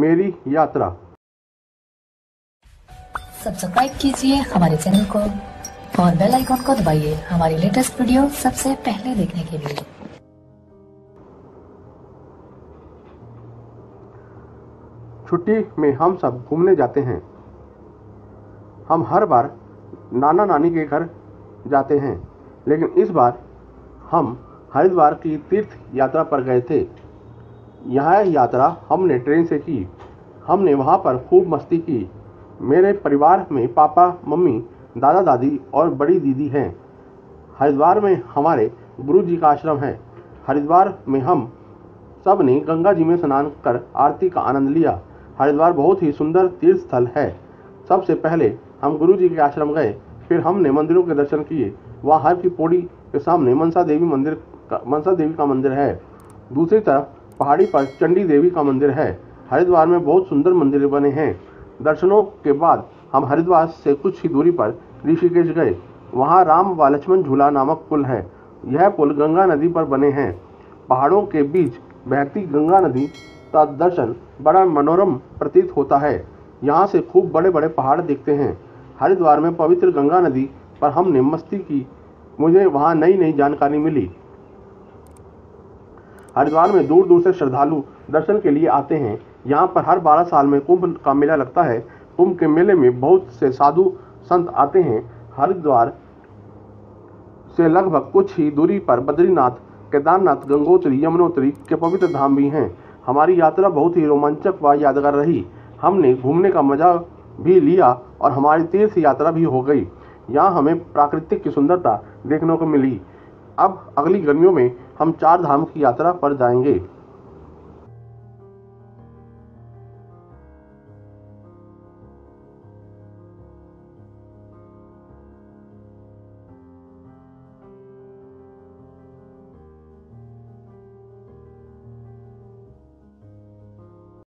मेरी यात्रा। सब्सक्राइब कीजिए हमारे चैनल को और बेल आइकॉन को दबाइए हमारी लेटेस्ट वीडियो सबसे पहले देखने के लिए। छुट्टी में हम सब घूमने जाते हैं। हम हर बार नाना नानी के घर जाते हैं लेकिन इस बार हम हरिद्वार की तीर्थ यात्रा पर गए थे। यह यात्रा हमने ट्रेन से की। हमने वहाँ पर खूब मस्ती की। मेरे परिवार में पापा, मम्मी दादा दादी और बड़ी दीदी हैं। हरिद्वार में हमारे गुरु जी का आश्रम है। हरिद्वार में हम सबने गंगा जी में स्नान कर आरती का आनंद लिया। हरिद्वार बहुत ही सुंदर तीर्थ स्थल है। सबसे पहले हम गुरु जी के आश्रम गए, फिर हमने मंदिरों के दर्शन किए। वहाँ हर की पौड़ी के सामने मनसा देवी मंदिर का, मनसा देवी का मंदिर है। दूसरी तरफ़ पहाड़ी पर चंडी देवी का मंदिर है। हरिद्वार में बहुत सुंदर मंदिर बने हैं। दर्शनों के बाद हम हरिद्वार से कुछ ही दूरी पर ऋषिकेश गए। वहाँ राम व लक्ष्मण झूला नामक पुल है। यह पुल गंगा नदी पर बने हैं। पहाड़ों के बीच बहती गंगा नदी का दर्शन बड़ा मनोरम प्रतीत होता है। यहाँ से खूब बड़े बड़े पहाड़ दिखते हैं। हरिद्वार में पवित्र गंगा नदी पर हमने मस्ती की। मुझे वहाँ नई नई जानकारी मिली। हरिद्वार में दूर दूर से श्रद्धालु दर्शन के लिए आते हैं। यहाँ पर हर बारह साल में कुंभ का मेला लगता है। कुंभ के मेले में बहुत से साधु संत आते हैं। हरिद्वार से लगभग कुछ ही दूरी पर बद्रीनाथ, केदारनाथ, गंगोत्री, यमुनोत्री के पवित्र धाम भी हैं। हमारी यात्रा बहुत ही रोमांचक व यादगार रही। हमने घूमने का मज़ा भी लिया और हमारी तीर्थ यात्रा भी हो गई। यहाँ हमें प्राकृतिक की सुंदरता देखने को मिली। अब अगली गर्मियों में हम चार धाम की यात्रा पर जाएँगे।